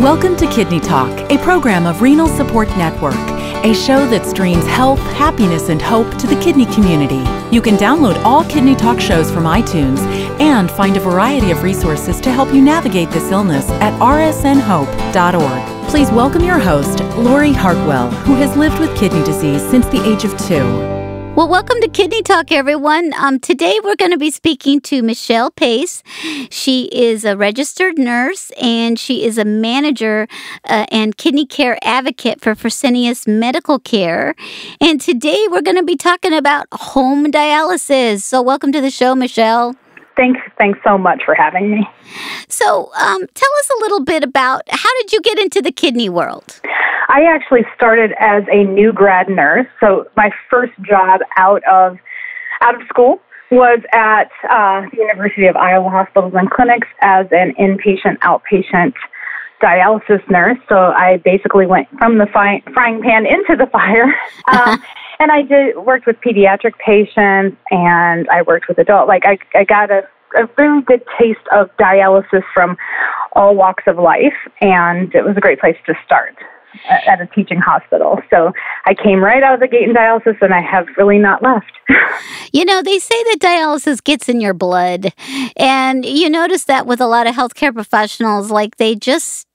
Welcome to Kidney Talk, a program of Renal Support Network, a show that streams health, happiness, and hope to the kidney community. You can download all Kidney Talk shows from iTunes and find a variety of resources to help you navigate this illness at rsnhope.org. Please welcome your host, Lori Hartwell, who has lived with kidney disease since the age of two. Well, welcome to Kidney Talk, everyone. Um, today we're going to be speaking to Michelle Pace. She is a registered nurse and she is a manager uh, and kidney care advocate for Fresenius Medical Care. And today we're going to be talking about home dialysis. So, welcome to the show, Michelle. Thanks, thanks so much for having me. So, um, tell us a little bit about how did you get into the kidney world? I actually started as a new grad nurse. So my first job out of out of school was at uh, the University of Iowa Hospitals and Clinics as an inpatient outpatient dialysis nurse. So I basically went from the fi- frying pan into the fire. Um, and I did worked with pediatric patients and I worked with adult. Like I, I got a, a very good taste of dialysis from all walks of life, and it was a great place to start at a teaching hospital. So I came right out of the gate in dialysis and I have really not left. you know, they say that dialysis gets in your blood. And you notice that with a lot of healthcare professionals, like they just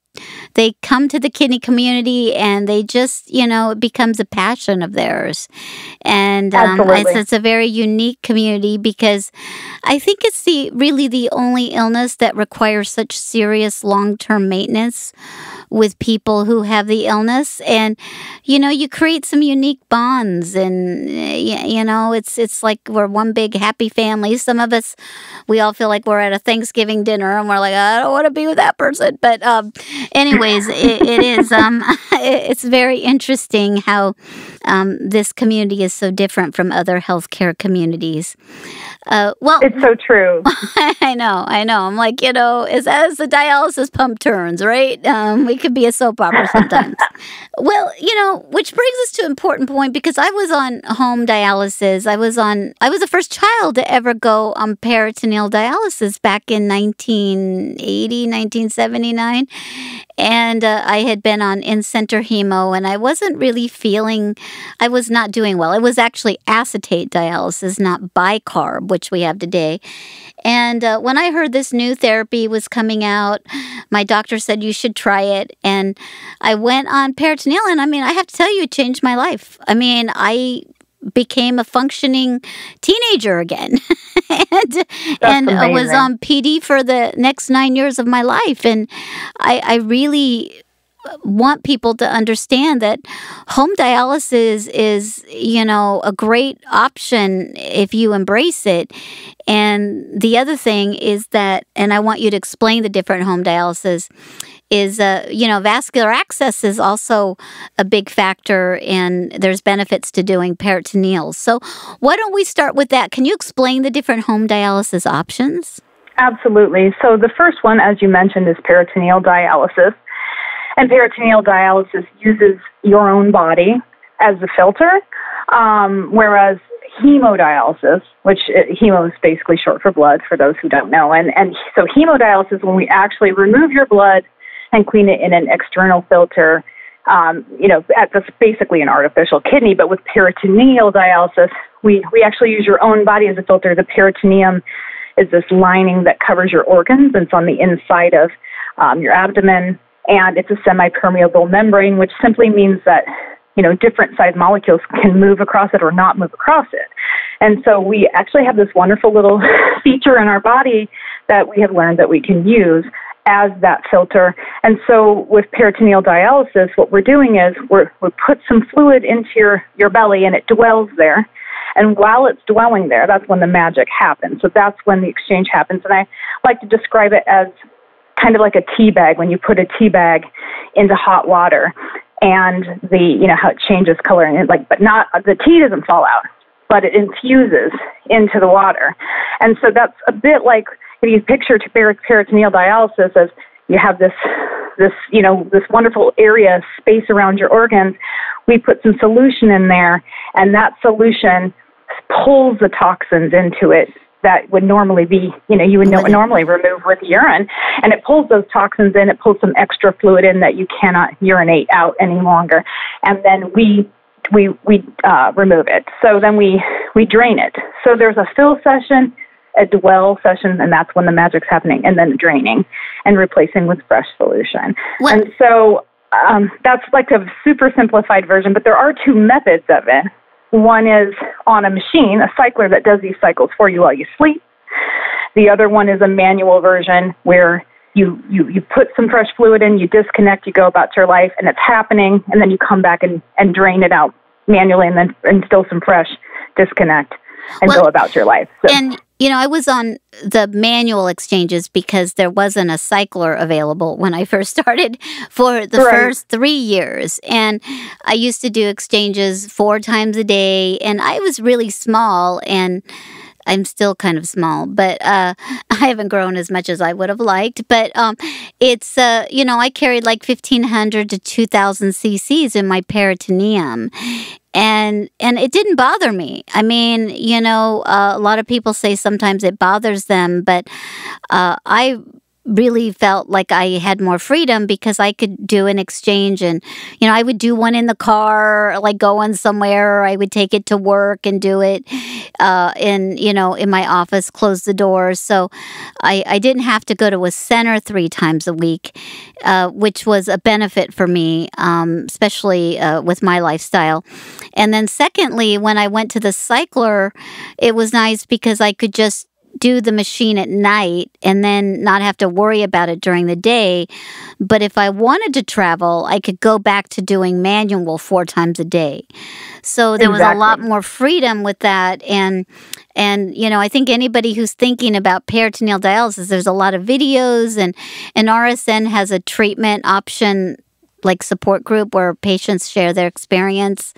they come to the kidney community and they just you know it becomes a passion of theirs. And um, it's, it's, a very unique community because i think it's the really the only illness that requires such serious long-term maintenance with people who have the illness. And you know you create some unique bonds and you know it's it's like we're one big happy family. Some of us we all feel like we're at a thanksgiving dinner and we're like i don't want to be with that person. But um anyways it, it is um it's very interesting how um, this community is so different from other healthcare communities uh, well, it's so true. I know, I know. I'm like, you know, as as the dialysis pump turns, right? Um, we could be a soap opera sometimes. well, you know, which brings us to an important point because I was on home dialysis. I was on. I was the first child to ever go on peritoneal dialysis back in 1980, 1979, and uh, I had been on in-center hemo, and I wasn't really feeling. I was not doing well. It was actually acetate dialysis, not bicarb which we have today. And uh, when I heard this new therapy was coming out, my doctor said you should try it. And I went on peritoneal, and I mean, I have to tell you, it changed my life. I mean, I became a functioning teenager again and, and uh, was on PD for the next nine years of my life. And I, I really uh, want people to understand that home dialysis is, you know, a great option if you embrace it. And the other thing is that, and I want you to explain the different home dialysis, is, uh, you know, vascular access is also a big factor, and there's benefits to doing peritoneal. So, why don't we start with that? Can you explain the different home dialysis options? Absolutely. So, the first one, as you mentioned, is peritoneal dialysis. And peritoneal dialysis uses your own body as the filter, um, whereas hemodialysis, which uh, hemo is basically short for blood for those who don't know, and, and so hemodialysis, when we actually remove your blood and clean it in an external filter, um, you know, that's basically an artificial kidney, but with peritoneal dialysis, we, we actually use your own body as a filter. The peritoneum is this lining that covers your organs, and it's on the inside of um, your abdomen and it's a semi-permeable membrane, which simply means that you know different size molecules can move across it or not move across it. And so we actually have this wonderful little feature in our body that we have learned that we can use as that filter. And so with peritoneal dialysis, what we're doing is we're, we put some fluid into your, your belly and it dwells there. And while it's dwelling there, that's when the magic happens. So that's when the exchange happens. And I like to describe it as kind of like a tea bag when you put a tea bag into hot water and the you know how it changes color and it like but not the tea doesn't fall out but it infuses into the water and so that's a bit like you picture peritoneal dialysis as you have this this you know this wonderful area space around your organs we put some solution in there and that solution pulls the toxins into it that would normally be, you know, you would no- normally remove with urine. And it pulls those toxins in, it pulls some extra fluid in that you cannot urinate out any longer. And then we we we uh, remove it. So then we we drain it. So there's a fill session, a dwell session, and that's when the magic's happening, and then draining and replacing with fresh solution. What? And so um, that's like a super simplified version, but there are two methods of it. One is on a machine, a cycler that does these cycles for you while you sleep. The other one is a manual version where you, you, you put some fresh fluid in, you disconnect, you go about your life, and it's happening, and then you come back and, and drain it out manually and then instill some fresh, disconnect, and well, go about your life. So. And you know, I was on the manual exchanges because there wasn't a cycler available when I first started for the right. first three years. And I used to do exchanges four times a day, and I was really small and I'm still kind of small, but uh, I haven't grown as much as I would have liked. But um, it's, uh, you know, I carried like 1,500 to 2,000 cc's in my peritoneum and and it didn't bother me. I mean you know uh, a lot of people say sometimes it bothers them but uh, i really felt like I had more freedom because I could do an exchange and you know I would do one in the car like going somewhere or I would take it to work and do it uh, in you know in my office close the doors so I, I didn't have to go to a center three times a week uh, which was a benefit for me um, especially uh, with my lifestyle. And then secondly when I went to the cycler it was nice because I could just do the machine at night and then not have to worry about it during the day. But if I wanted to travel, I could go back to doing manual four times a day. So there exactly. was a lot more freedom with that and and you know, I think anybody who's thinking about peritoneal dialysis, there's a lot of videos and and RSN has a treatment option like support group where patients share their experience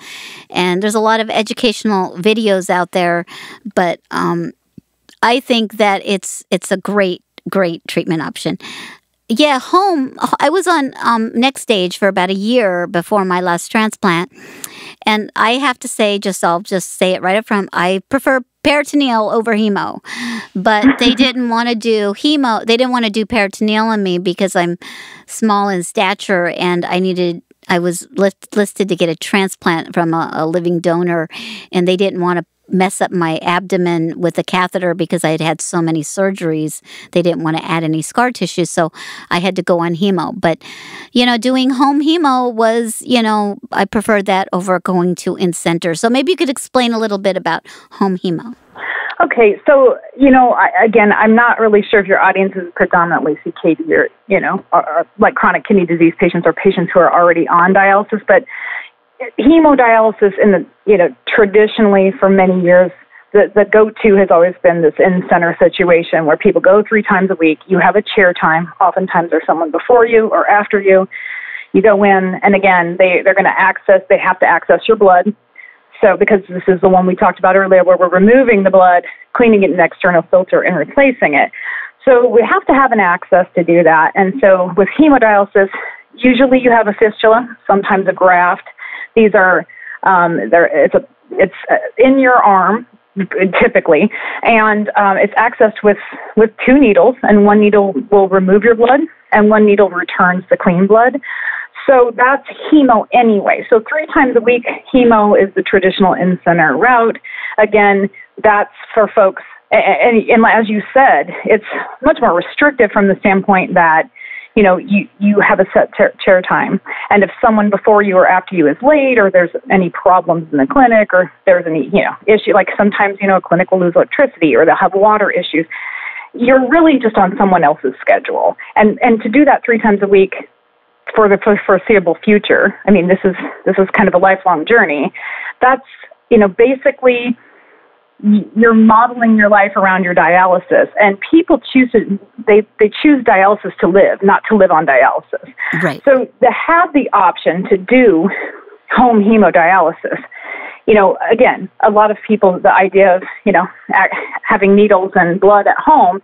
and there's a lot of educational videos out there but um, I think that it's it's a great great treatment option. Yeah, home. I was on um, NxStage for about a year before my last transplant, and I have to say, just I'll just say it right up front. I prefer peritoneal over hemo, but they didn't want to do hemo. They didn't want to do peritoneal on me because I'm small in stature and I needed I was list, listed to get a transplant from a, a, living donor, and they didn't want to mess up my abdomen with a catheter because I had had so many surgeries. They didn't want to add any scar tissue, so I had to go on hemo. But, you know, doing home hemo was, you know, I preferred that over going to in center. So maybe you could explain a little bit about home hemo. Okay, so you know, I, again, I'm not really sure if your audience is predominantly CKD or you know, or, or like chronic kidney disease patients or patients who are already on dialysis, but hemodialysis in the you know traditionally for many years the, the go-to has always been this in-center situation where people go three times a week. You have a chair time. Oftentimes there's someone before you or after you. You go in, and again, they, they're going to access, they have to access your blood. So because this is the one we talked about earlier where we're removing the blood, cleaning it in an external filter, and replacing it. So we have to have an access to do that. And so with hemodialysis, usually you have a fistula, sometimes a graft, these are um. It's a it's uh, in your arm typically, and um, it's accessed with with two needles, and one needle will remove your blood, and one needle returns the clean blood. So that's hemo anyway. So three times a week, hemo is the traditional in-center route. Again, that's for folks, and, and as you said, it's much more restrictive from the standpoint that you know, you, you have a set ter- chair time. And if someone before you or after you is late or there's any problems in the clinic or there's any, you know, issue, like sometimes, you know, a clinic will lose electricity or they'll have water issues, you're really just on someone else's schedule. And, and to do that three times a week for the foreseeable future, I mean, this is, this is kind of a lifelong journey. That's, you know, basically you're modeling your life around your dialysis. And people choose to they, they choose dialysis to live not to live on dialysis. Right. So to have the option to do home hemodialysis you know again a lot of people the idea of you know having needles and blood at home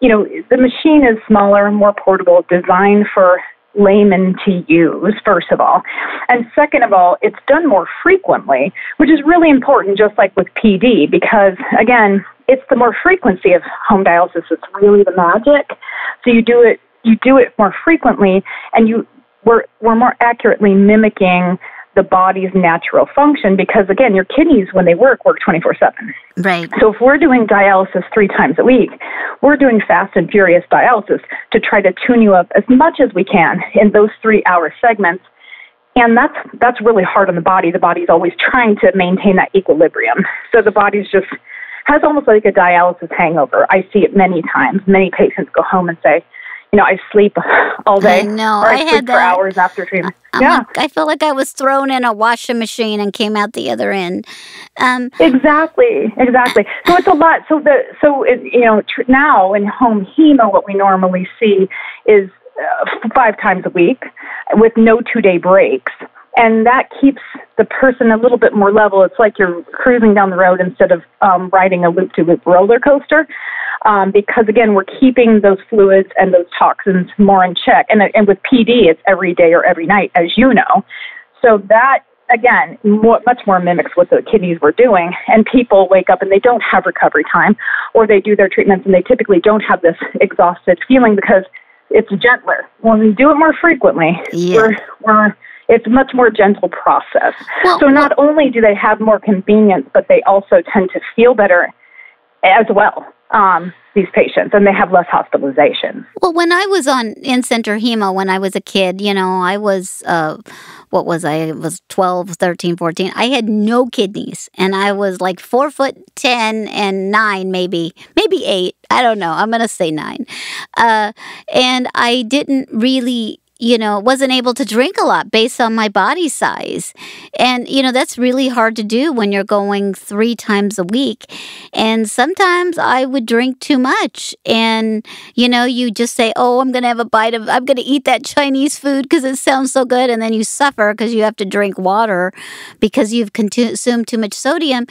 you know the machine is smaller more portable designed for layman to use, first of all. And second of all, it's done more frequently, which is really important, just like with PD, because again, it's the more frequency of home dialysis that's really the magic. So you do it you do it more frequently, and you we're we're more accurately mimicking the body's natural function because again your kidneys when they work work 24/7. Right. So if we're doing dialysis 3 times a week, we're doing fast and furious dialysis to try to tune you up as much as we can in those 3-hour segments. And that's that's really hard on the body. The body's always trying to maintain that equilibrium. So the body's just has almost like a dialysis hangover. I see it many times. Many patients go home and say, you know, I sleep all day. I know. Or I, I sleep had for that. hours after treatment. I'm yeah, like, I feel like I was thrown in a washing machine and came out the other end. Um, exactly, exactly. So it's a lot. So the so it, you know tr- now in home hemo, what we normally see is uh, five times a week with no two day breaks. And that keeps the person a little bit more level. It's like you're cruising down the road instead of um, riding a loop to loop roller coaster. Um, because again, we're keeping those fluids and those toxins more in check. And, and with PD, it's every day or every night, as you know. So that again, more, much more mimics what the kidneys were doing. And people wake up and they don't have recovery time, or they do their treatments and they typically don't have this exhausted feeling because it's gentler. When we do it more frequently, Yeah. we're, we're it's a much more gentle process. Well, so not only do they have more convenience, but they also tend to feel better as well. Um, these patients, and they have less hospitalization. Well, when I was on in center hemo when I was a kid, you know, I was, uh, what was I? I was 12, 13, 14. I had no kidneys and I was like four foot 10 and nine, maybe, maybe eight. I don't know. I'm going to say nine. Uh, and I didn't really you know, wasn't able to drink a lot based on my body size. And, you know, that's really hard to do when you're going three times a week. And sometimes I would drink too much. And, you know, you just say, oh, I'm going to have a bite of, I'm going to eat that Chinese food because it sounds so good. And then you suffer because you have to drink water because you've consumed too much sodium.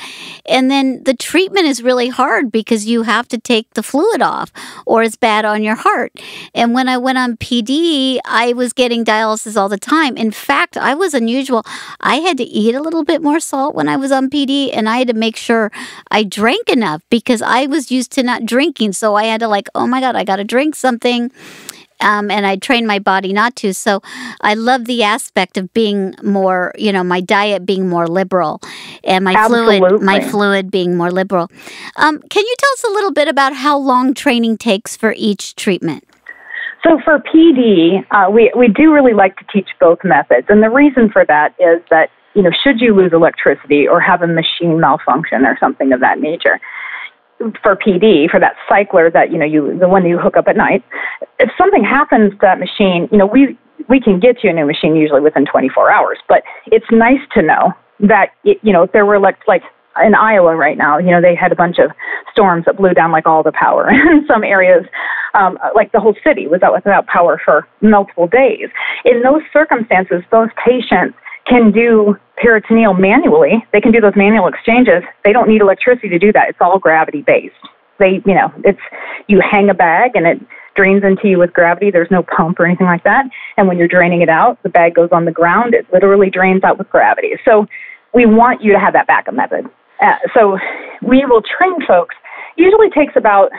And then the treatment is really hard because you have to take the fluid off or it's bad on your heart. And when I went on PD, I was getting dialysis all the time. In fact, I was unusual. I had to eat a little bit more salt when I was on PD, and I had to make sure I drank enough because I was used to not drinking. So I had to, like, oh my God, I got to drink something. Um, and I trained my body not to. So I love the aspect of being more, you know, my diet being more liberal, and my fluid, my fluid being more liberal. Um, can you tell us a little bit about how long training takes for each treatment? So for PD, uh, we we do really like to teach both methods, and the reason for that is that you know should you lose electricity or have a machine malfunction or something of that nature, for PD for that cycler that you know you the one you hook up at night, if something happens to that machine, you know we we can get you a new machine usually within 24 hours, but it's nice to know that it, you know if there were like like in Iowa right now, you know, they had a bunch of storms that blew down like all the power in some areas. Um, like the whole city was out without power for multiple days. In those circumstances, those patients can do peritoneal manually. They can do those manual exchanges. They don't need electricity to do that. It's all gravity based. They, you know, it's you hang a bag and it drains into you with gravity. There's no pump or anything like that. And when you're draining it out, the bag goes on the ground. It literally drains out with gravity. So we want you to have that backup method. Uh, so we will train folks. Usually takes about,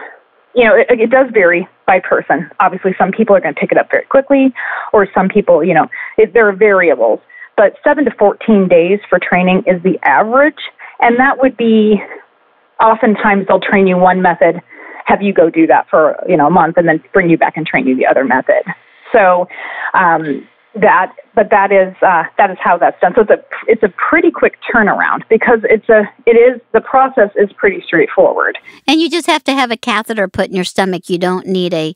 you know, it, it does vary by person. Obviously, some people are going to pick it up very quickly, or some people, you know, it, there are variables. But seven to 14 days for training is the average, and that would be oftentimes they'll train you one method, have you go do that for you know a month, and then bring you back and train you the other method. So um, that, but that is uh, that is how that's done. So it's a it's a pretty quick turnaround because it's a it is the process is pretty straightforward. And you just have to have a catheter put in your stomach. You don't need a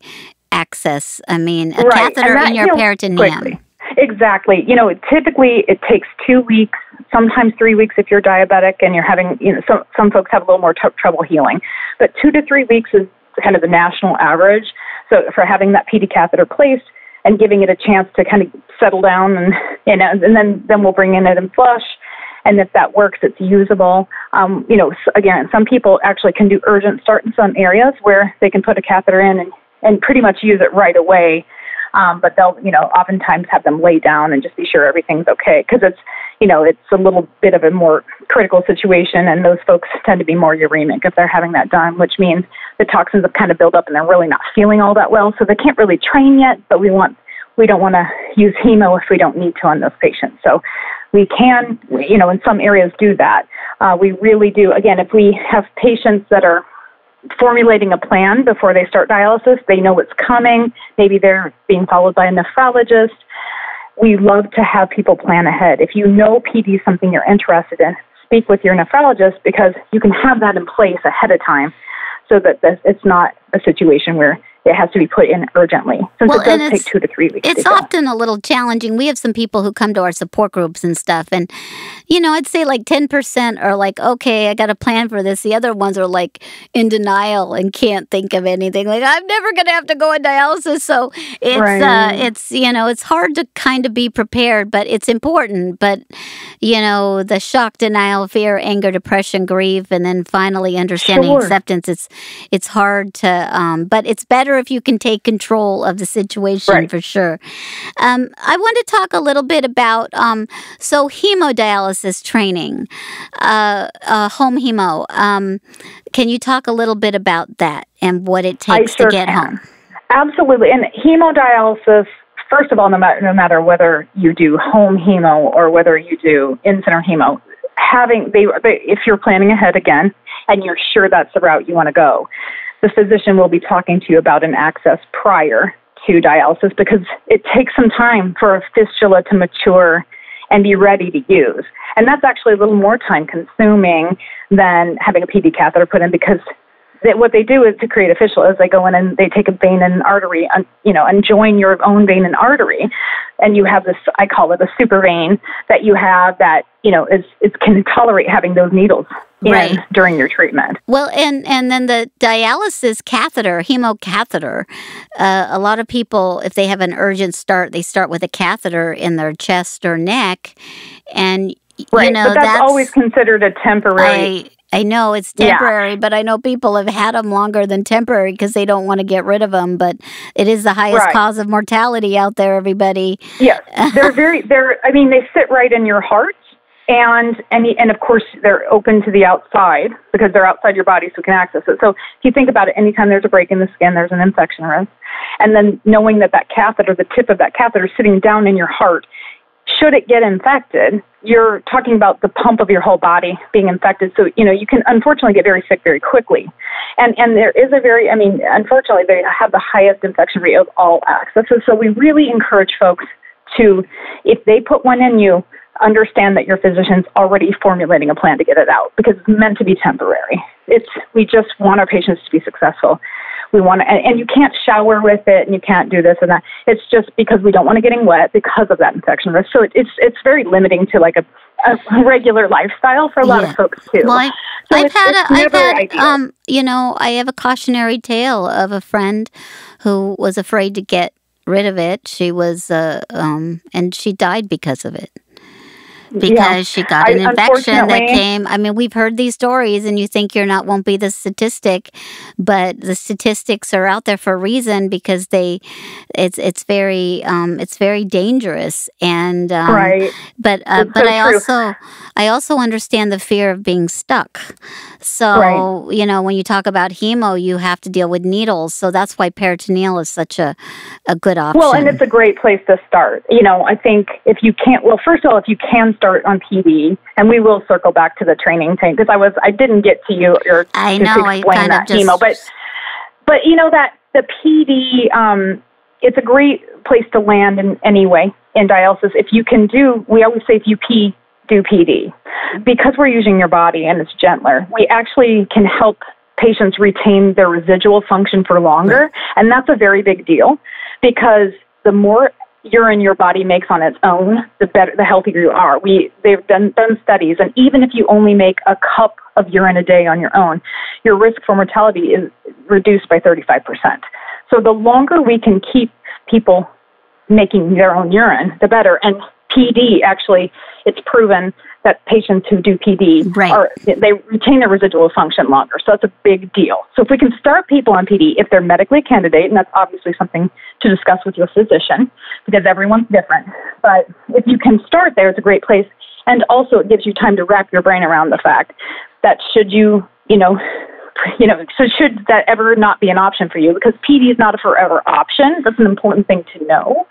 access. I mean, a Right, catheter that in your heals peritoneum. quickly. Exactly. You know, typically it takes two weeks, sometimes three weeks if you're diabetic and you're having, you know, some, some folks have a little more t- trouble healing. But two to three weeks is kind of the national average. So for having that PD catheter placed and giving it a chance to kind of settle down and, you know, and then, then we'll bring in it and flush. And if that works, it's usable. Um, you know, again, some people actually can do urgent start in some areas where they can put a catheter in and, and pretty much use it right away um, but they'll, you know, oftentimes have them lay down and just be sure everything's okay because it's, you know, it's a little bit of a more critical situation, and those folks tend to be more uremic if they're having that done, which means the toxins have kind of built up and they're really not feeling all that well. So they can't really train yet, but we want we don't want to use hemo if we don't need to on those patients. So we can, you know, in some areas do that. Uh, we really do. Again, if we have patients that are formulating a plan before they start dialysis, they know what's coming. Maybe they're being followed by a nephrologist we love to have people plan ahead. If you know PD is something you're interested in, speak with your nephrologist because you can have that in place ahead of time so that it's not a situation where it has to be put in urgently since well, it does take two to three weeks. It's often a little challenging. We have some people who come to our support groups and stuff, and you know, I'd say like ten percent are like, okay, I got a plan for this. The other ones are like in denial and can't think of anything. Like I'm never gonna have to go on dialysis. So it's uh, right. uh, it's you know, it's hard to kind of be prepared, but it's important. But you know, the shock, denial, fear, anger, depression, grief, and then finally understanding sure. acceptance. It's it's hard to, um, but it's better if you can take control of the situation right. for sure. Um, I want to talk a little bit about um, so hemodialysis training, uh, uh, home hemo. Um, can you talk a little bit about that and what it takes sure to get can. home? Absolutely. And hemodialysis first of all, no matter, no matter whether you do home hemo or whether you do in center hemo, having they, they, if you're planning ahead again and you're sure that's the route you want to go, the physician will be talking to you about an access prior to dialysis because it takes some time for a fistula to mature and be ready to use. And that's actually a little more time consuming than having a PD catheter put in because what they do is to create a fistula is they go in and they take a vein and artery, you know, and join your own vein and artery, and you have this. I call it a super vein that you have that you know is is can tolerate having those needles right. during your treatment. Well, and and then the dialysis catheter, hemocatheter. Uh, a lot of people, if they have an urgent start, they start with a catheter in their chest or neck, and right. you know but that's, that's always considered a temporary. I, I know it's temporary, yeah. but I know people have had them longer than temporary because they don't want to get rid of them. But it is the highest right. cause of mortality out there. Everybody. Yes, they're very. They're. I mean, they sit right in your heart, and and and of course they're open to the outside because they're outside your body, so you can access it. So if you think about it, anytime there's a break in the skin, there's an infection risk, and then knowing that that catheter, the tip of that catheter, is sitting down in your heart should it get infected, you're talking about the pump of your whole body being infected. So, you know, you can unfortunately get very sick very quickly. And, and there is a very, I mean, unfortunately, they have the highest infection rate of all accesses. So we really encourage folks to, if they put one in you, understand that your physician's already formulating a plan to get it out because it's meant to be temporary. It's, we just want our patients to be successful we want to, and, and you can't shower with it and you can't do this and that. It's just because we don't want to getting wet because of that infection risk. So it, it's, it's very limiting to like a, a regular lifestyle for a lot yeah. of folks too. Well, I, so I've had, a, I've had, um, you know, I have a cautionary tale of a friend who was afraid to get rid of it. She was, uh, um, and she died because of it because yeah. she got an I, infection that came. I mean, we've heard these stories, and you think you're not won't be the statistic, but the statistics are out there for a reason because they, it's it's very um, it's very dangerous, and um, right. But uh, but so I true. also I also understand the fear of being stuck. So right. you know, when you talk about hemo, you have to deal with needles. So that's why peritoneal is such a a good option. Well, and it's a great place to start. You know, I think if you can't, well, first of all, if you can start on PD, and we will circle back to the training thing because I was I didn't get to you or I know, to explain I that just... hemo, but but you know that the PD, um, it's a great place to land in anyway in dialysis. If you can do, we always say if you pee, do PD, because we're using your body and it's gentler. We actually can help patients retain their residual function for longer, and that's a very big deal because the more urine your body makes on its own, the better, the healthier you are. We they've done done studies, and even if you only make a cup of urine a day on your own, your risk for mortality is reduced by 35%. So the longer we can keep people making their own urine, the better. And PD actually, it's proven that patients who do PD right. are they retain their residual function longer. So that's a big deal. So if we can start people on PD, if they're medically a candidate, and that's obviously something to discuss with your physician because everyone's different. But if you can start there, it's a great place. And also, it gives you time to wrap your brain around the fact that should you, you know, you know, so should that ever not be an option for you? Because PD is not a forever option. That's an important thing to know.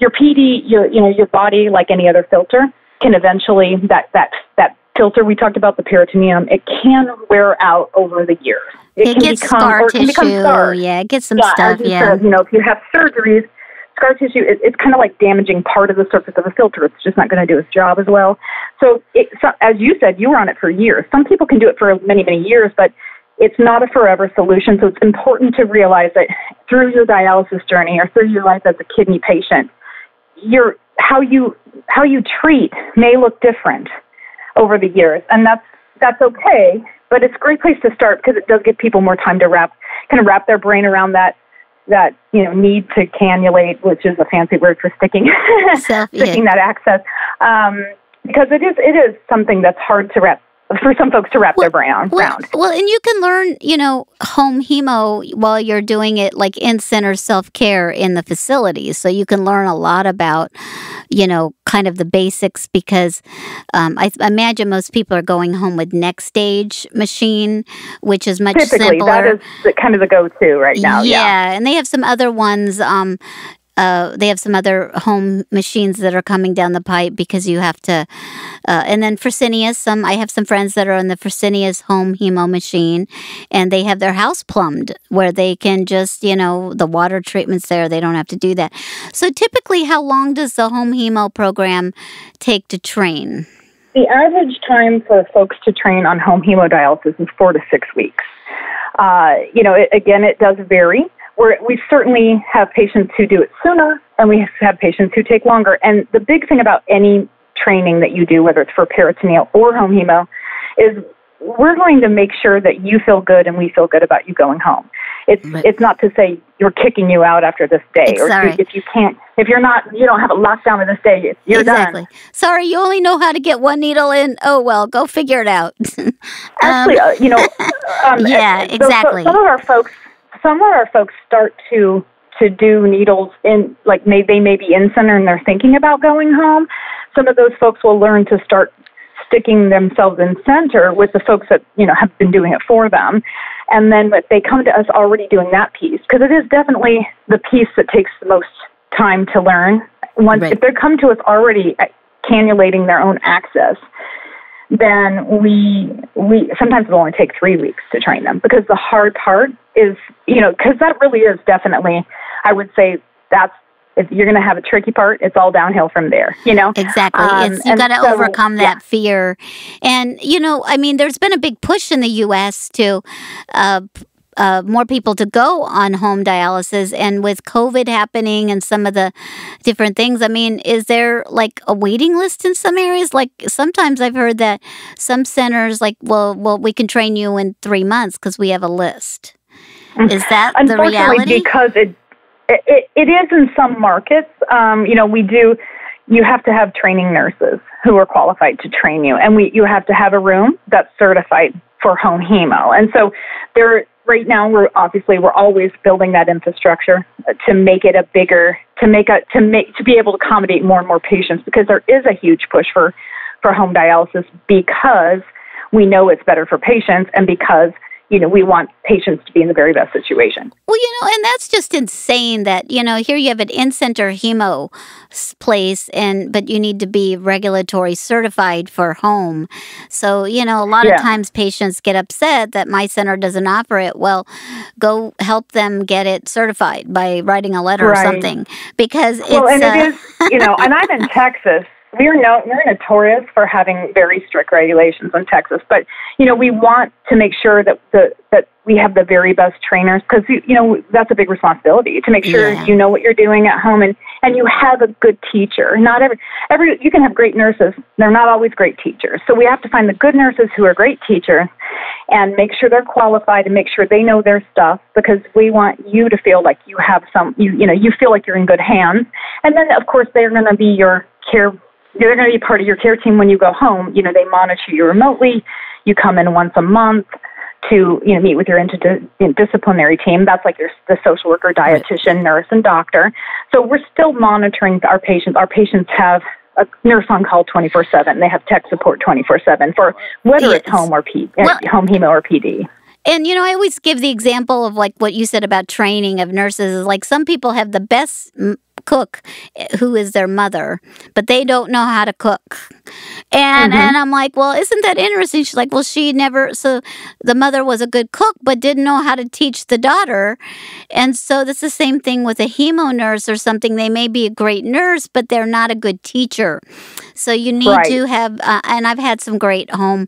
Your PD, your you know, your body, like any other filter, can eventually that that that filter we talked about the peritoneum, it can wear out over the years. It, it gets become, scar tissue. Yeah, it gets some yeah, stuff. You yeah, said, you know, if you have surgeries, scar tissue, it, it's kind of like damaging part of the surface of a filter. It's just not going to do its job as well. So, it, so, as you said, you were on it for years. Some people can do it for many, many years, but it's not a forever solution. So it's important to realize that through your dialysis journey or through your life as a kidney patient, your how you how you treat may look different over the years, and that's that's okay. But it's a great place to start because it does give people more time to wrap kind of wrap their brain around that that you know need to cannulate, which is a fancy word for sticking Self, sticking yeah. that access. Um, because it is it is something that's hard to wrap for some folks to wrap well, their brain around. Well, well, and you can learn, you know, home hemo while you're doing it like in center self care in the facilities. So you can learn a lot about, you know, kind of the basics because um, I imagine most people are going home with NxStage machine, which is much Typically, simpler. That is the, kind of the go to right now. Yeah, yeah, and they have some other ones. Um, uh, they have some other home machines that are coming down the pipe because you have to. Uh, and then Fresenius, some I have some friends that are on the Fresenius home hemo machine, and they have their house plumbed where they can just you know the water treatments there. They don't have to do that. So typically, how long does the home hemo program take to train? The average time for folks to train on home hemodialysis is four to six weeks. Uh, you know, it, again, it does vary. We're, we certainly have patients who do it sooner, and we have patients who take longer. And the big thing about any training that you do, whether it's for peritoneal or home hemo, is we're going to make sure that you feel good and we feel good about you going home. It's right. it's not to say you're kicking you out after this day, or if you, if you, can't, if you're not, you don't have a lockdown of this day, you're exactly. done. Sorry, you only know how to get one needle in. Oh well, go figure it out. um, Actually, uh, you know, um, yeah, exactly. some of our folks some of our folks start to to do needles in like may they may be in center and they're thinking about going home. Some of those folks will learn to start sticking themselves in center with the folks that you know have been doing it for them and then they come to us already doing that piece because it is definitely the piece that takes the most time to learn once right. if they come to us already uh, cannulating their own access then we we sometimes it'll only take three weeks to train them because the hard part is you know because that really is definitely I would say that's if you're going to have a tricky part, it's all downhill from there, you know? Exactly. Um, you got to so, overcome that yeah. fear. And, you know, I mean, there's been a big push in the U.S. to uh, uh, more people to go on home dialysis. And with COVID happening and some of the different things, I mean, is there like a waiting list in some areas? Like sometimes I've heard that some centers, like, well, well, we can train you in three months because we have a list. Is that the reality? Because it, it it is in some markets. Um, you know, we do. You have to have training nurses who are qualified to train you, and we you have to have a room that's certified for home hemo. And so there right now we're obviously we're always building that infrastructure uh, to make it a bigger to make a to make to be able to accommodate more and more patients because there is a huge push for for home dialysis because we know it's better for patients and because you know, we want patients to be in the very best situation. Well, you know, and that's just insane that, you know, here you have an in-center hemo place and but you need to be regulatory certified for home. So, you know, a lot yeah. of times patients get upset that my center doesn't offer it. Well, go help them get it certified by writing a letter right. or something because it's Well, and uh, it is, you know, and I'm in Texas we're no, we're notorious for having very strict regulations in Texas, but you know we want to make sure that the that we have the very best trainers because you, you know that's a big responsibility to make sure yeah. you know what you're doing at home and and you have a good teacher. Not every every you can have great nurses, they're not always great teachers. So we have to find the good nurses who are great teachers and make sure they're qualified and make sure they know their stuff because we want you to feel like you have some you you know you feel like you're in good hands. And then of course they're going to be your care they're going to be part of your care team when you go home. You know, they monitor you remotely. You come in once a month to you know meet with your interdisciplinary team. That's like your the social worker, dietitian, nurse, and doctor. So we're still monitoring our patients. Our patients have a nurse on call 24 7. They have tech support 24 7 for whether Yes. it's home or P, uh, Well- home hemo or PD. And you know, I always give the example of like what you said about training of nurses. Is like some people have the best cook, eh, who is their mother, but they don't know how to cook. And and I'm like, well, isn't that interesting? She's like, well, she never. So the mother was a good cook, but didn't know how to teach the daughter. And so that's the same thing with a hemo nurse or something. They may be a great nurse, but they're not a good teacher. So you need Right. to have. Uh, and I've had some great home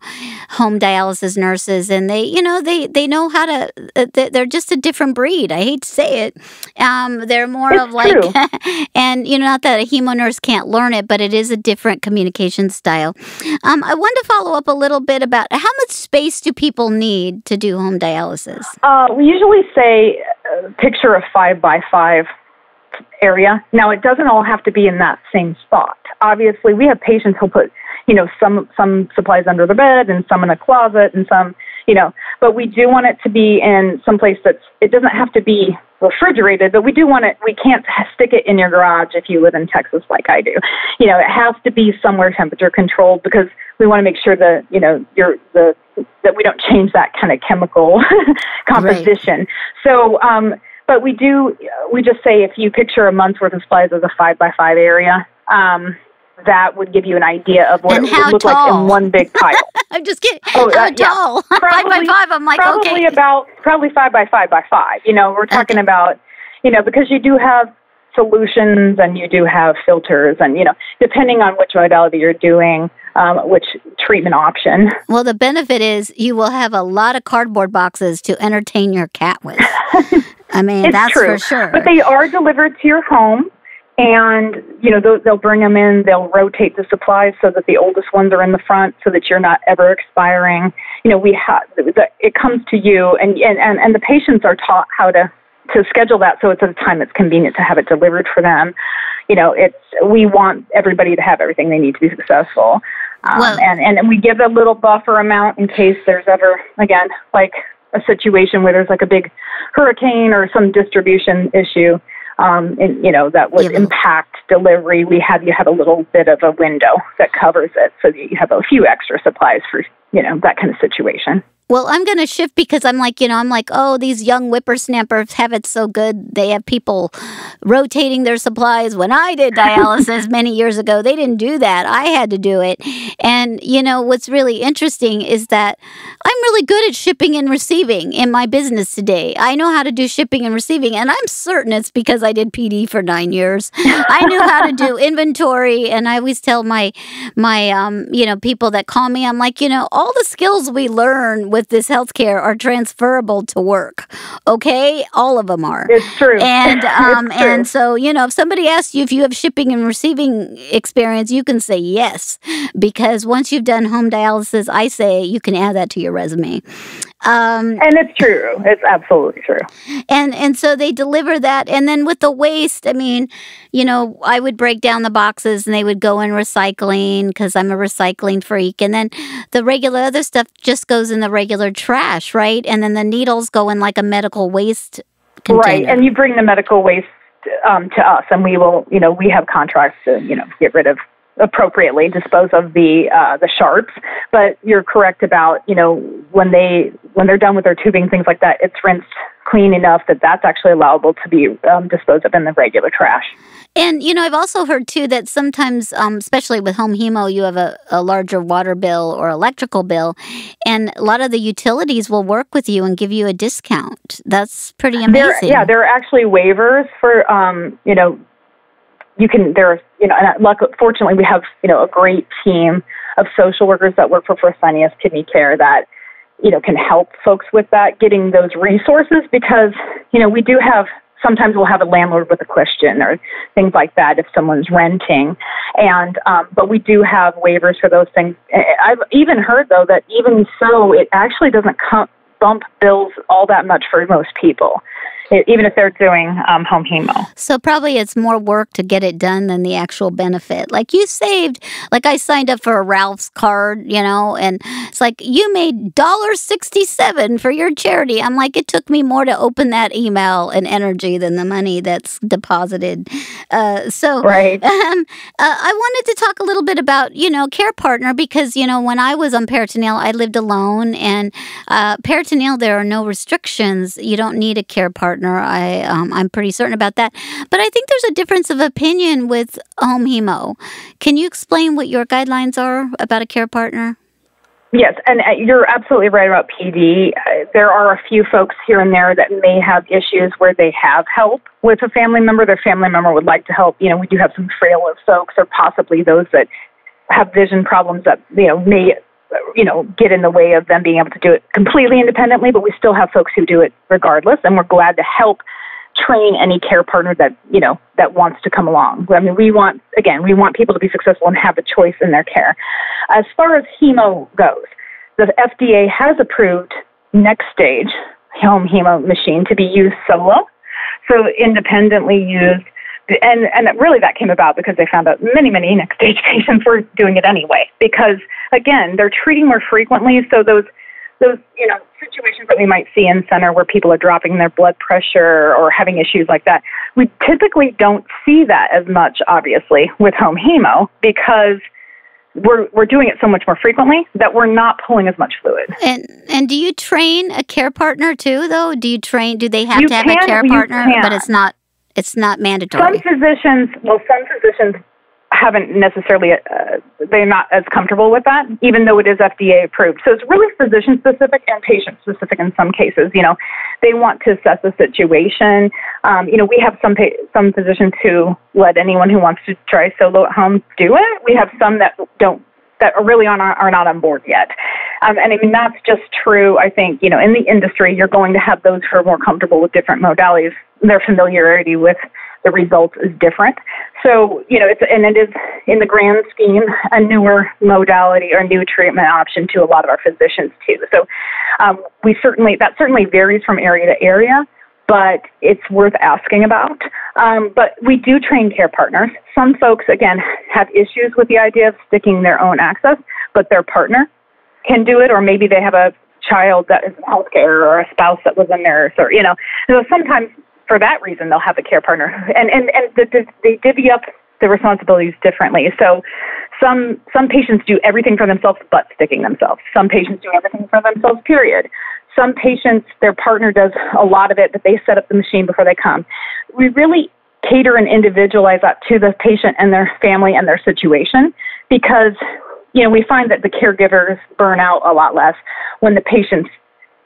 home dialysis nurses, and they, you know, they they know how to. Uh, they- they're just a different breed. I hate to say it. Um, they're more It's of like, and you know, not that a hemo nurse can't learn it, but it is a different communication style. Um, I want to follow up a little bit about how much space do people need to do home dialysis? Uh, we usually say uh, picture a five by five area. Now, it doesn't all have to be in that same spot. Obviously, we have patients who'll put, you know, some some supplies under the bed and some in a closet and some, you know, but we do want it to be in some place that's. It doesn't have to be refrigerated, but we do want it. We can't stick it in your garage if you live in Texas like I do. You know, it has to be somewhere temperature controlled because we want to make sure that you know your the that we don't change that kind of chemical composition. So, um, but we do, we just say if you picture a month's worth of supplies as a five by five area, um, that would give you an idea of what And it would look like in one big pile. I'm just kidding. Oh, how uh, yeah. tall? five by five. I'm like, probably okay. about probably five by five by five. You know, we're talking about, you know, because you do have solutions and you do have filters and you know, depending on which modality you're doing, um, which treatment option. Well, the benefit is you will have a lot of cardboard boxes to entertain your cat with. I mean, It's that's true, for sure. But they are delivered to your home, and you know they'll, they'll bring them in. They'll rotate the supplies so that the oldest ones are in the front, so that you're not ever expiring. You know, we have it comes to you, and, and and and the patients are taught how to to schedule that so it's at a time that's convenient to have it delivered for them. You know, it's we want everybody to have everything they need to be successful. Um, Well- and, and we give a little buffer amount in case there's ever, again, like a situation where there's like a big hurricane or some distribution issue, um, and, you know, that would Yeah. impact delivery. We have you have a little bit of a window that covers it so that you have a few extra supplies for, you know, that kind of situation. Well, I'm going to shift because I'm like, you know, I'm like, oh, these young whippersnappers have it so good. They have people rotating their supplies. When I did dialysis many years ago, they didn't do that. I had to do it. And, you know, what's really interesting is that I'm really good at shipping and receiving in my business today. I know how to do shipping and receiving, and I'm certain it's because I did PD for nine years. I knew how to do inventory, and I always tell my my um, you know people that call me, I'm like, you know, all the skills we learn with this healthcare are transferable to work. Okay, all of them are. It's true. And um true. and so you know if somebody asks you if you have shipping and receiving experience, you can say yes because once you've done home dialysis, I say you can add that to your resume. Um, and it's true. It's absolutely true. and and so they deliver that and then with the waste i mean you know i would break down the boxes and they would go in recycling because i'm a recycling freak and then the regular other stuff just goes in the regular trash right and then the needles go in like a medical waste container. Right, and you bring the medical waste um, to us, and we will, you know, we have contracts to, you know, get rid of appropriately dispose of the uh, the sharps. But you're correct about, you know, when they when they're done with their tubing, things like that, it's rinsed clean enough that that's actually allowable to be um, disposed of in the regular trash. And you know, I've also heard too that sometimes, um, especially with home hemo, you have a, a larger water bill or electrical bill, and a lot of the utilities will work with you and give you a discount. That's pretty There, amazing. yeah, there are actually waivers for, um, you know, you can. There, are, you know, and luck, fortunately, we have, you know, a great team of social workers that work for Fresenius Kidney Care that, you know, can help folks with that, getting those resources because, you know, we do have. Sometimes we'll have a landlord with a question or things like that if someone's renting, and um, but we do have waivers for those things. I've even heard though that even so, it actually doesn't come, bump bills all that much for most people even if they're doing um, home hemo. So probably it's more work to get it done than the actual benefit. Like you saved, like I signed up for a Ralph's card, you know, and it's like you made dollar sixty seven for your charity. I'm like, it took me more to open that email and energy than the money that's deposited. Uh, so right. Um, uh, I wanted to talk a little bit about you know care partner because you know when I was on peritoneal, I lived alone, and uh, peritoneal there are no restrictions. You don't need a care partner. I um, I'm pretty certain about that. But I think there's a difference of opinion with home hemo. Can you explain what your guidelines are about a care partner? Yes, and uh, you're absolutely right about PD. Uh, there are a few folks here and there that may have issues where they have help with a family member. Their family member would like to help. You know, we do have some frailer folks, or possibly those that have vision problems that you know may you know get in the way of them being able to do it completely independently. But we still have folks who do it regardless, and we're glad to help train any care partner that you know that wants to come along. I mean, we want again, we want people to be successful and have a choice in their care. As far as hemo goes, the FDA has approved NxStage home hemo machine to be used solo, so independently used. And and really that came about because they found out many many NxStage patients were doing it anyway because again they're treating more frequently, so those those you know situations that we might see in center where people are dropping their blood pressure or having issues like that we typically don't see that as much obviously with home hemo because we're we're doing it so much more frequently that we're not pulling as much fluid. And and do you train a care partner too though? Do you train do they have you to have can, a care partner but it's not it's not mandatory? Some physicians, well some physicians haven't necessarily uh, they're not as comfortable with that even though it is FDA approved. So it's really physician specific and patient specific in some cases you know. They want to assess the situation. Um, you know we have some pa- some physicians who let anyone who wants to try solo at home do it. We have some that don't that are really on are not on board yet. Um, and I mean that's just true I think you know in the industry you're going to have those who are more comfortable with different modalities their familiarity with the results is different. So, you know, it's, and it is in the grand scheme a newer modality or new treatment option to a lot of our physicians too. So, um, we certainly, that certainly varies from area to area, but it's worth asking about. Um, but we do train care partners. Some folks, again, have issues with the idea of sticking their own access, but their partner can do it, or maybe they have a child that is in healthcare or a spouse that was a nurse or you know so sometimes for that reason, they'll have a care partner, and and and the, the, they divvy up the responsibilities differently. So some some patients do everything for themselves but sticking themselves. Some patients do everything for themselves. Period. Some patients, their partner does a lot of it, but they set up the machine before they come. We really cater and individualize that to the patient and their family and their situation because you know we find that the caregivers burn out a lot less when the patient's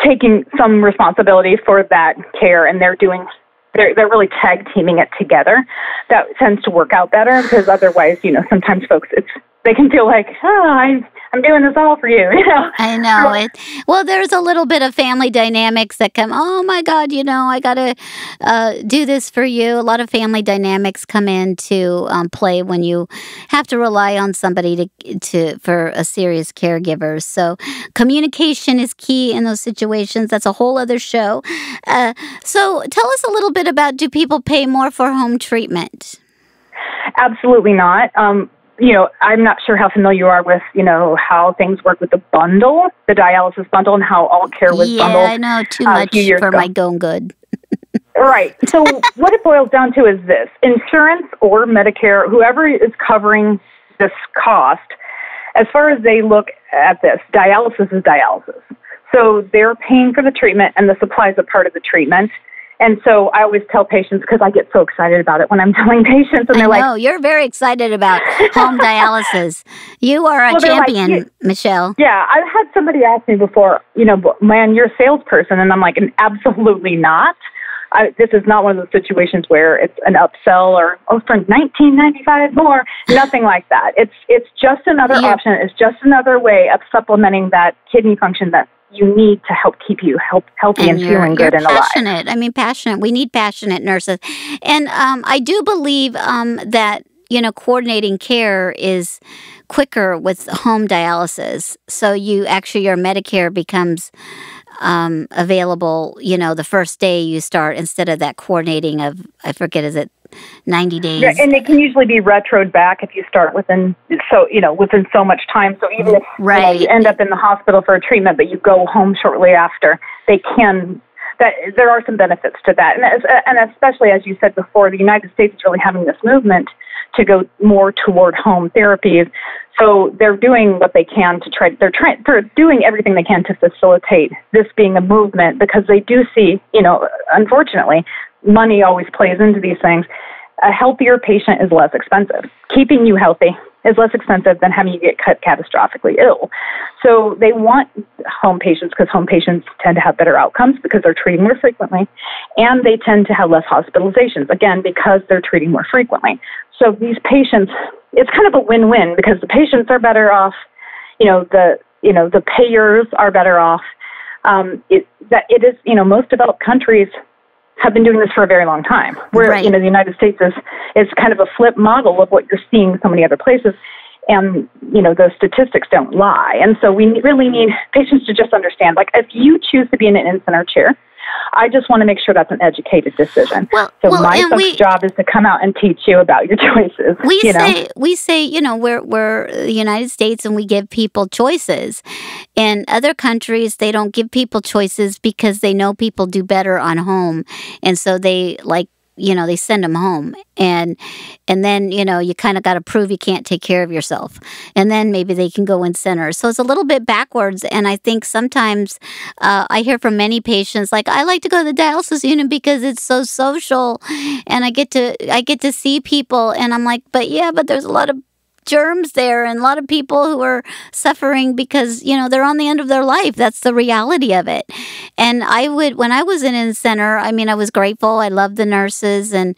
taking some responsibility for that care and they're doing they're they're really tag teaming it together. That tends to work out better because otherwise, you know, sometimes folks it's they can feel like, oh, I I'm doing this all for you, you know. I know it. Well, there's a little bit of family dynamics that come. Oh my God, you know, I gotta uh, do this for you. A lot of family dynamics come into um, play when you have to rely on somebody to to for a serious caregiver. So communication is key in those situations. That's a whole other show. Uh, so tell us a little bit about do people pay more for home treatment? Absolutely not. Um, you know, I'm not sure how familiar you are with, you know, how things work with the bundle, the dialysis bundle, and how all care was yeah, bundled. Yeah, I know too uh, much for ago. my going good. right. So what it boils down to is this: insurance or Medicare, whoever is covering this cost, as far as they look at this, dialysis is dialysis. So they're paying for the treatment, and the supplies are part of the treatment. And so I always tell patients because I get so excited about it when I'm telling patients, and they're I know, like, "You're very excited about home dialysis. You are a well, champion, like, Michelle." Yeah, I've had somebody ask me before, you know, man, you're a salesperson, and I'm like, absolutely not. I, this is not one of those situations where it's an upsell or oh for 19.95 more. Nothing like that. It's it's just another yeah. option. It's just another way of supplementing that kidney function that you need to help keep you help, healthy and, and feeling good and alive. Passionate. I mean, passionate. We need passionate nurses, and um, I do believe um, that you know coordinating care is quicker with home dialysis. So you actually your Medicare becomes um, available, you know, the first day you start instead of that coordinating of, I forget, is it 90 days? Yeah, and it can usually be retroed back if you start within, so, you know, within so much time. So even if right. you, know, you end up in the hospital for a treatment, but you go home shortly after, they can that there are some benefits to that, and, as, and especially as you said before, the United States is really having this movement to go more toward home therapies. So they're doing what they can to try. They're trying. They're doing everything they can to facilitate this being a movement because they do see, you know, unfortunately, money always plays into these things. A healthier patient is less expensive. Keeping you healthy is less expensive than having you get cut catastrophically ill. So they want home patients because home patients tend to have better outcomes because they're treating more frequently, and they tend to have less hospitalizations again because they're treating more frequently. So these patients, it's kind of a win-win because the patients are better off, you know, the you know the payers are better off. Um, it, that it is, you know, most developed countries have been doing this for a very long time. Where right. you know the United States is is kind of a flip model of what you're seeing so many other places, and you know the statistics don't lie. And so we really need patients to just understand. Like if you choose to be in an in-center chair, I just want to make sure that's an educated decision. Well, so well, my we, job is to come out and teach you about your choices. We you say know? we say you know we're we're the United States and we give people choices. In other countries, they don't give people choices because they know people do better on home, and so they like you know they send them home. And and then you know you kind of got to prove you can't take care of yourself. And then maybe they can go in center. So it's a little bit backwards and i think sometimes uh, i hear from many patients like i like to go to the dialysis unit because it's so social and i get to i get to see people. And i'm like but yeah but there's a lot of germs there and a lot of people who are suffering because you know they're on the end of their life. That's the reality of it and i would when i was in in center i mean i was grateful i loved the nurses and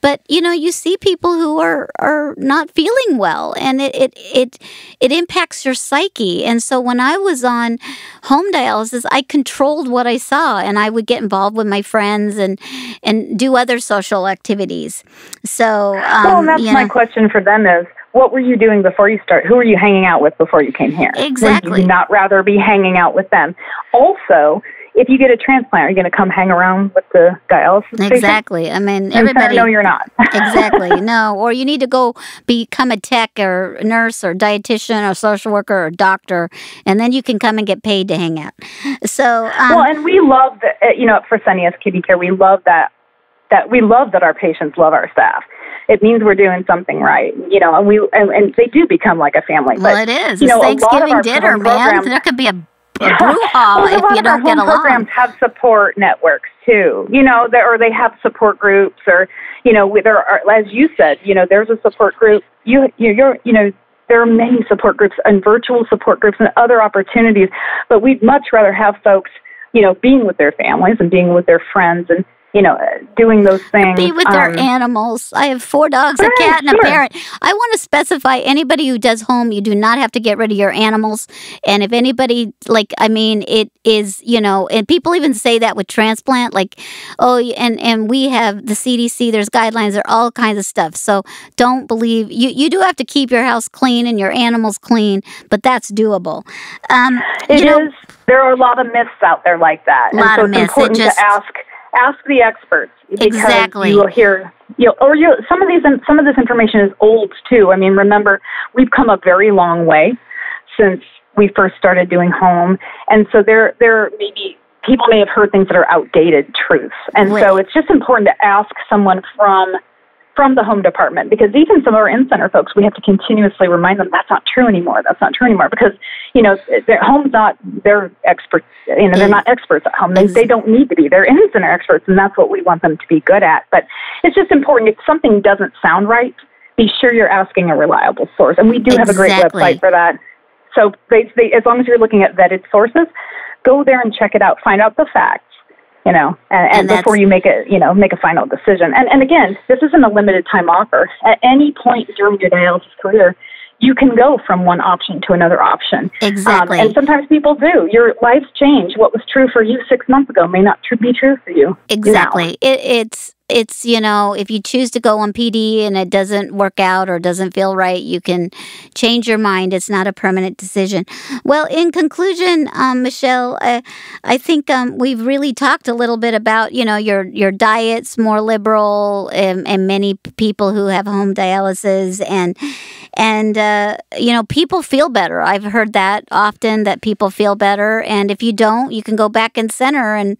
but you know you see people who are are not feeling well and it it it, it impacts your psyche and so when i was on home dialysis i controlled what i saw and i would get involved with my friends and and do other social activities so um, well, that's you my question for them is what were you doing before you start? Who were you hanging out with before you came here? Exactly. Would you not rather be hanging out with them? Also, if you get a transplant, are you going to come hang around with the dialysis patient? Exactly. I mean, everybody. No, you're not. exactly. No. Or you need to go become a tech or nurse or dietitian or social worker or doctor, and then you can come and get paid to hang out. So. Um, well, and we love that. uh, You know, for Fresenius Kidney Care, we love that. That we love that our patients love our staff. It means we're doing something right. You know, and we and, and they do become like a family. well, it is. you know, Thanksgiving dinner, man. There could be a, brouhaha Well, if you don't get along. programs have support networks too. You know, there, or they have support groups, or you know, there are, as you said, you know, there's a support group. You, you, you're, you know, there are many support groups and virtual support groups and other opportunities. But we'd much rather have folks, you know, being with their families and being with their friends and you know, doing those things. Be with their um, animals. I have four dogs, a cat, and a parrot. I want to specify anybody who does home, you do not have to get rid of your animals. And if anybody, like, I mean, it is, you know, and people even say that with transplant, like, oh, and and we have the CDC. There's guidelines. There are all kinds of stuff. So don't believe you. You do have to keep your house clean and your animals clean, but that's doable. Um, It you know, is- There are a lot of myths out there like that, A and lot so of it's myths. It just- to ask ask the experts because Exactly. you will hear. You know, or you some of these some of this information is old too. I mean, remember we've come a very long way since we first started doing home, and so there there may be people may have heard things that are outdated truths, and so it's just important to ask someone from from the home department because even some of our in-center folks, we have to continuously remind them that's not true anymore. That's not true anymore because you know their home's not their experts. You know they're not experts at home. They they don't need to be. They're in-center experts, and that's what we want them to be good at. But it's just important if something doesn't sound right, be sure you're asking a reliable source, and we do have a great website for that. So they, they, as long as you're looking at vetted sources, go there and check it out. Find out the facts you know, and, and, And before you make a, you know, make a final decision. And, and again, this isn't a limited time offer. At any point during your dialysis career, you can go from one option to another option. Exactly. Um, and sometimes people do. Your life's change. What was true for you six months ago may not be true for you. Exactly. It, it's it's you know if you choose to go on PD and it doesn't work out or doesn't feel right, you can change your mind. It's not a permanent decision. Well, in conclusion, um, Michelle, I, I think um, we've really talked a little bit about you know your your diet's more liberal and, and many people who have home dialysis and and uh, you know people feel better i've heard that often that people feel better and if you don't you can go back in center and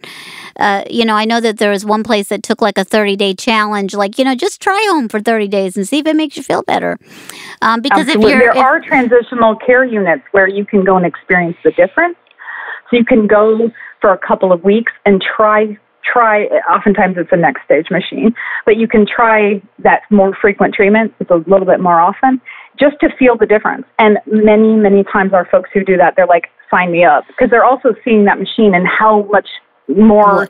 uh, you know i know that there was one place that took like a 30 day challenge like you know just try home for 30 days and see if it makes you feel better um, because Absolutely. if you're there if, are transitional care units where you can go and experience the difference so you can go for a couple of weeks and try try oftentimes it's a NxStage machine but you can try that more frequent treatment it's a little bit more often just to feel the difference. And many, many times our folks who do that, they're like, sign me up. Because they're also seeing that machine and how much more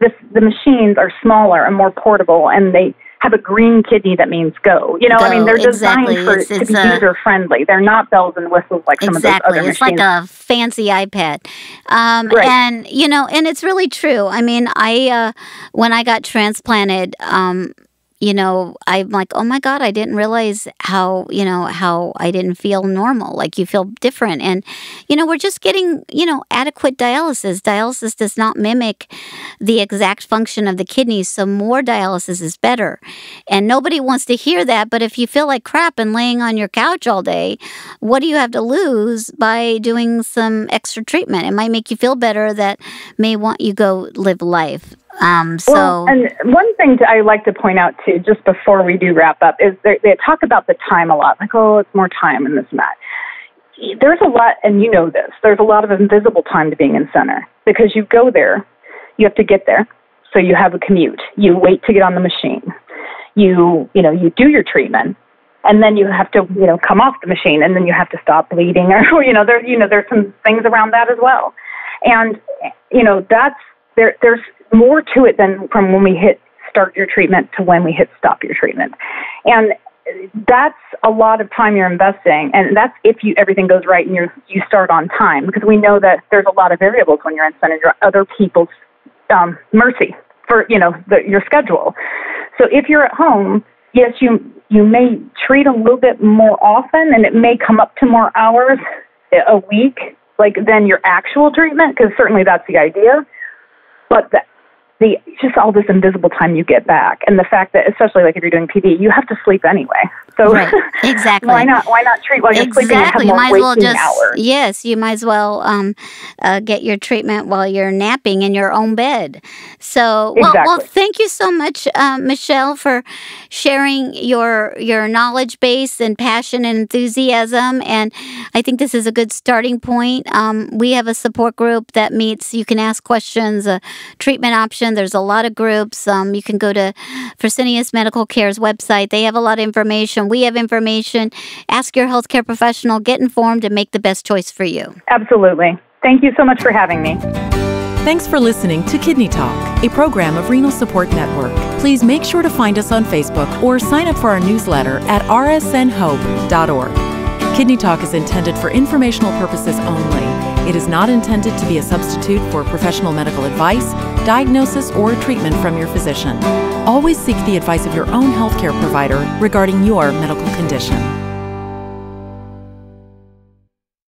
this, the machines are smaller and more portable and they have a green kidney that means go. You know, go, I mean, they're exactly. designed for it's, to be user friendly. They're not bells and whistles like exactly. some of those other it's machines. like a fancy iPad. Um, right. And, you know, and it's really true. I mean, I, uh, when I got transplanted, um, you know, I'm like, oh my God, I didn't realize how, you know, how I didn't feel normal. Like you feel different. And, you know, we're just getting, you know, adequate dialysis. Dialysis does not mimic the exact function of the kidneys. So more dialysis is better. And nobody wants to hear that. But if you feel like crap and laying on your couch all day, what do you have to lose by doing some extra treatment? It might make you feel better that may want you go live life. Um, so, well, and one thing I like to point out too, just before we do wrap up, is they, they talk about the time a lot, like oh, it's more time in this and that. There's a lot, and you know this. There's a lot of invisible time to being in center because you go there, you have to get there, so you have a commute. You wait to get on the machine. You, you know, you do your treatment, and then you have to, you know, come off the machine, and then you have to stop bleeding, or you know, there, you know, there's some things around that as well, and you know, that's there. There's more to it than from when we hit start your treatment to when we hit stop your treatment. And that's a lot of time you're investing and that's if you everything goes right and you you start on time because we know that there's a lot of variables when you're in center other people's um, mercy for you know the, your schedule so if you're at home yes you you may treat a little bit more often and it may come up to more hours a week like than your actual treatment because certainly that's the idea but the the just all this invisible time you get back, and the fact that especially like if you're doing PD, you have to sleep anyway. So right. exactly, why not why not treat while you're exactly. sleeping have you might waking well just, hours? Yes, you might as well um, uh, get your treatment while you're napping in your own bed. So well, exactly. well thank you so much, uh, Michelle, for sharing your your knowledge base and passion and enthusiasm. And I think this is a good starting point. Um, we have a support group that meets. You can ask questions, a treatment option. There's a lot of groups. Um, you can go to Fresenius Medical Care's website. They have a lot of information. We have information. Ask your healthcare professional, get informed, and make the best choice for you. Absolutely. Thank you so much for having me. Thanks for listening to Kidney Talk, a program of Renal Support Network. Please make sure to find us on Facebook or sign up for our newsletter at rsnhope.org. Kidney Talk is intended for informational purposes only. It is not intended to be a substitute for professional medical advice, diagnosis, or treatment from your physician. Always seek the advice of your own healthcare provider regarding your medical condition.